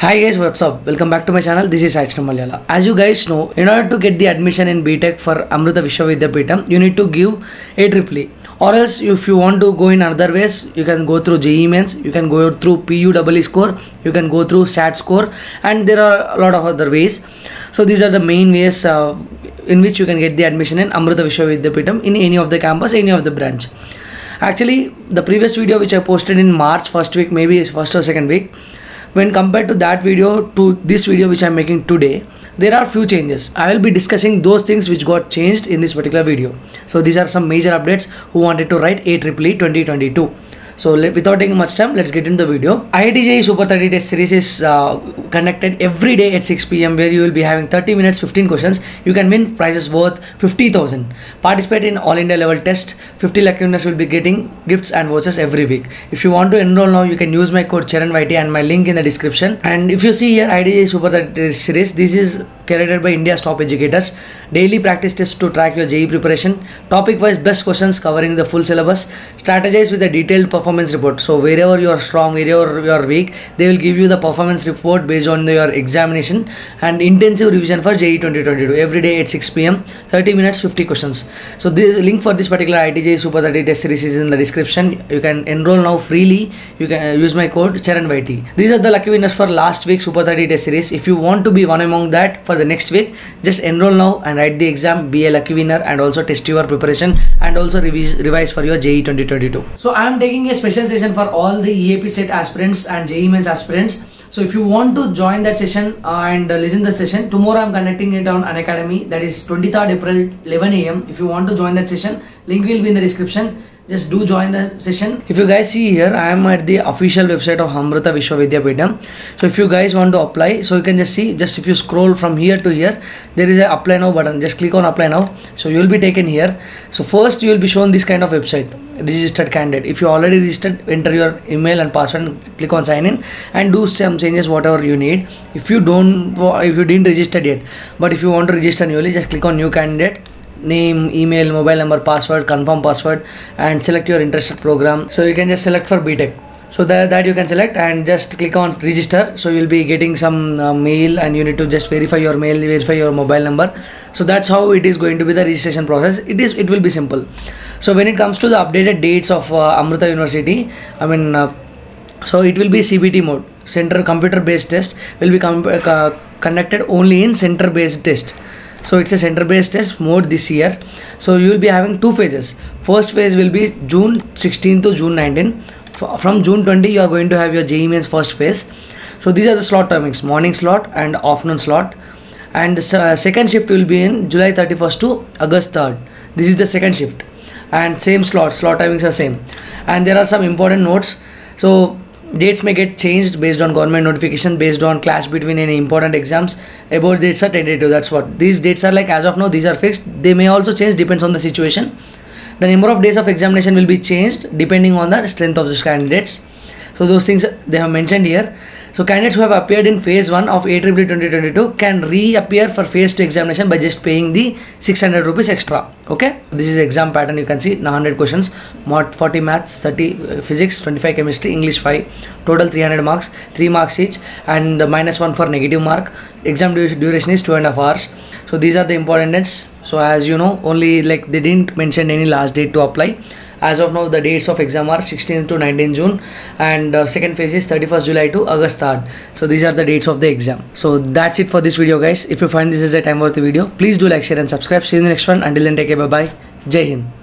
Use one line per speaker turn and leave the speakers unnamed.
Hi guys, what's up? Welcome back to my channel. This is Sai Charan Malyala. As you guys know, in order to get the admission in BTech for Amrita Vishwavidyapeetham, you need to give a AEEE. Or else, if you want to go in other ways, you can go through JEE Mains, you can go through PUEE score, you can go through SAT score, and there are a lot of other ways. So these are the main ways uh, in which you can get the admission in Amrita Vishwavidyapeetham in any of the campus, any of the branch. Actually, the previous video which I posted in March first week, maybe it's first or second week, when compared to that video to this video which I'm making today, there are few changes. I will be discussing those things which got changed in this particular video. So these are some major updates who wanted to write AEEE 2022. So without taking much time, let's get into the video. IIT JEE Super 30 Test Series is uh, conducted every day at 6 pm where you will be having 30 minutes, 15 questions. You can win prizes worth 50,000. Participate in all India level test. 50 lucky winners will be getting gifts and vouchers every week. If you want to enroll now, you can use my code CharanYT and my link in the description. And if you see here IIT JEE Super 30 Test Series, this is curated by India's top educators. Daily practice tests to track your JEE preparation. Topic wise best questions covering the full syllabus. Strategize with a detailed performance report. So wherever you are strong, wherever you are weak, they will give you the performance report based on your examination and intensive revision for JEE 2022 every day at 6 pm. 30 minutes, 50 questions. So this link for this particular IIT JEE Super 30 test series is in the description. You can enroll now freely. You can uh, use my code CharanYT. These are the lucky winners for last week Super 30 test series. If you want to be one among that for the next week, just enroll now and write the exam, be a lucky winner, and also test your preparation and also revise, revise for your JEE 2022. So I am taking a special session for all the EAPCET aspirants and JEE Mains aspirants. So if you want to join that session and uh, listen the session, tomorrow I'm conducting it on Unacademy that is 23rd April 11 a.m. If you want to join that session, link will be in the description just do join the session. If you guys see here i am at the official website of amrita vishwavidyapeetham. So if you guys want to apply so you can just see just if you scroll from here to here there is a apply now button. Just click on apply now. So you will be taken here. So first you will be shown this kind of website registered candidate. If you already registered enter your email and password and click on sign in and do some changes whatever you need. If you don't if you didn't register yet but if you want to register newly just click on new candidate name email mobile number password confirm password and select your interested program. So you can just select for btech so that, that you can select and just click on register. So you'll be getting some uh, mail and you need to just verify your mail verify your mobile number. So that's how it is going to be the registration process. It is it will be simple. So when it comes to the updated dates of uh, amrita university i mean uh, so it will be cbt mode. Center computer based test will be com- uh, conducted only in center based test so it's a center based test mode this year. So you will be having two phases. First phase will be june 16 to june 19 from june 20 you are going to have your JEE Mains first phase. So these are the slot timings morning slot and afternoon slot. And the uh, second shift will be in july 31st to august 3rd this is the second shift. And same slot slot timings are same. And there are some important notes. So dates may get changed based on government notification based on clash between any important exams. About dates are tentative that's what. These dates are like as of now these are fixed. They may also change depends on the situation. The number of days of examination will be changed depending on the strength of the candidates. So those things they have mentioned here so candidates who have appeared in phase 1 of AEEE 2022 can reappear for phase 2 examination by just paying the 600 rupees extra. Okay. This is exam pattern you can see 100 questions, 40 maths, 30 uh, physics, 25 chemistry, English 5, total 300 marks, 3 marks each and the minus 1 for negative mark. Exam duration is 2 and a half hours. So these are the important dates. So as you know only like they didn't mention any last date to apply. As of now the dates of exam are 16 to 19 june and uh, second phase is 31st july to august 3rd so these are the dates of the exam. So that's it for this video guys. If you find this is a time worthy video please do like share and subscribe. See you in the next one. Until then take care. Bye bye jai hind